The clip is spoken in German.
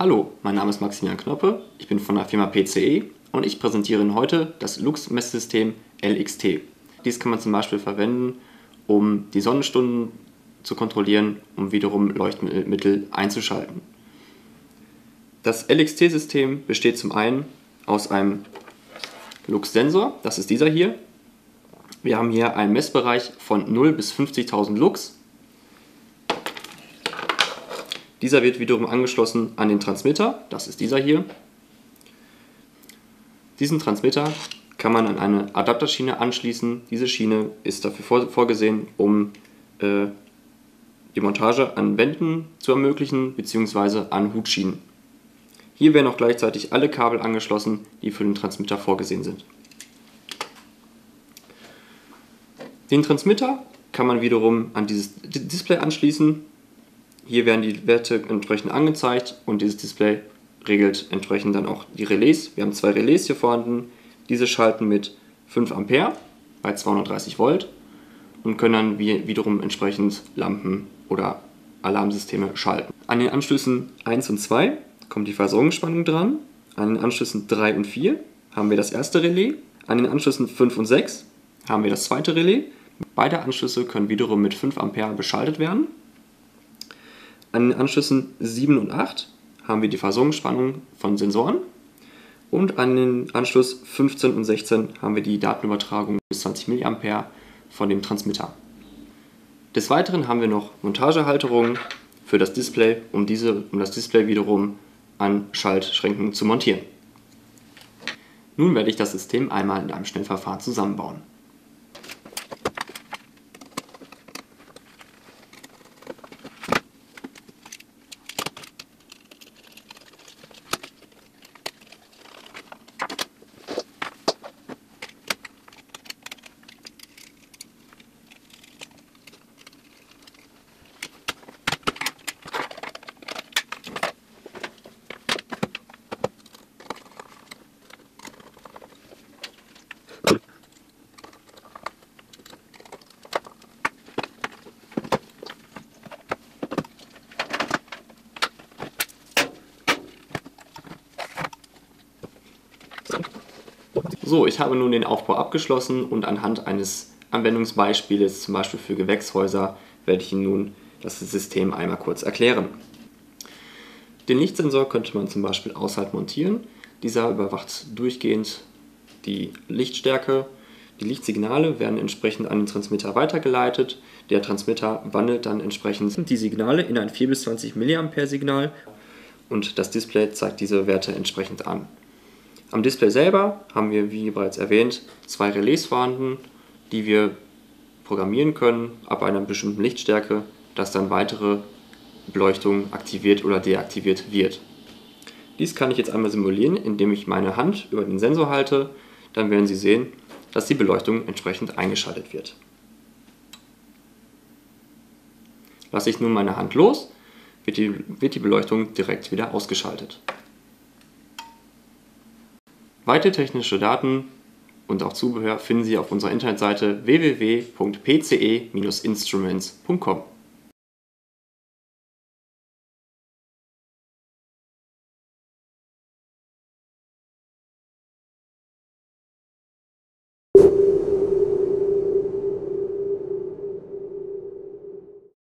Hallo, mein Name ist Maximilian Knoppe, ich bin von der Firma PCE und ich präsentiere Ihnen heute das Lux-Messsystem LXT. Dies kann man zum Beispiel verwenden, um die Sonnenstunden zu kontrollieren, um wiederum Leuchtmittel einzuschalten. Das LXT-System besteht zum einen aus einem Lux-Sensor, das ist dieser hier. Wir haben hier einen Messbereich von 0 bis 50.000 Lux dieser wird wiederum angeschlossen an den Transmitter, das ist dieser hier. Diesen Transmitter kann man an eine Adapterschiene anschließen. Diese Schiene ist dafür vorgesehen, um äh, die Montage an Wänden zu ermöglichen bzw. an Hutschienen. Hier werden auch gleichzeitig alle Kabel angeschlossen, die für den Transmitter vorgesehen sind. Den Transmitter kann man wiederum an dieses Display anschließen hier werden die Werte entsprechend angezeigt und dieses Display regelt entsprechend dann auch die Relais. Wir haben zwei Relais hier vorhanden. Diese schalten mit 5 Ampere bei 230 Volt und können dann wiederum entsprechend Lampen oder Alarmsysteme schalten. An den Anschlüssen 1 und 2 kommt die Versorgungsspannung dran. An den Anschlüssen 3 und 4 haben wir das erste Relais. An den Anschlüssen 5 und 6 haben wir das zweite Relais. Beide Anschlüsse können wiederum mit 5 Ampere beschaltet werden. An den Anschlüssen 7 und 8 haben wir die Versorgungsspannung von Sensoren und an den Anschluss 15 und 16 haben wir die Datenübertragung bis 20 mA von dem Transmitter. Des Weiteren haben wir noch Montagehalterungen für das Display, um, diese, um das Display wiederum an Schaltschränken zu montieren. Nun werde ich das System einmal in einem Schnellverfahren zusammenbauen. So, ich habe nun den Aufbau abgeschlossen und anhand eines Anwendungsbeispiels, zum Beispiel für Gewächshäuser, werde ich Ihnen nun das System einmal kurz erklären. Den Lichtsensor könnte man zum Beispiel außerhalb montieren. Dieser überwacht durchgehend die Lichtstärke. Die Lichtsignale werden entsprechend an den Transmitter weitergeleitet. Der Transmitter wandelt dann entsprechend die Signale in ein 4 bis 20 mA Signal und das Display zeigt diese Werte entsprechend an. Am Display selber haben wir, wie bereits erwähnt, zwei Relais vorhanden, die wir programmieren können ab einer bestimmten Lichtstärke, dass dann weitere Beleuchtung aktiviert oder deaktiviert wird. Dies kann ich jetzt einmal simulieren, indem ich meine Hand über den Sensor halte. Dann werden Sie sehen, dass die Beleuchtung entsprechend eingeschaltet wird. Lasse ich nun meine Hand los, wird die, wird die Beleuchtung direkt wieder ausgeschaltet. Weitere technische Daten und auch Zubehör finden Sie auf unserer Internetseite www.pce-instruments.com.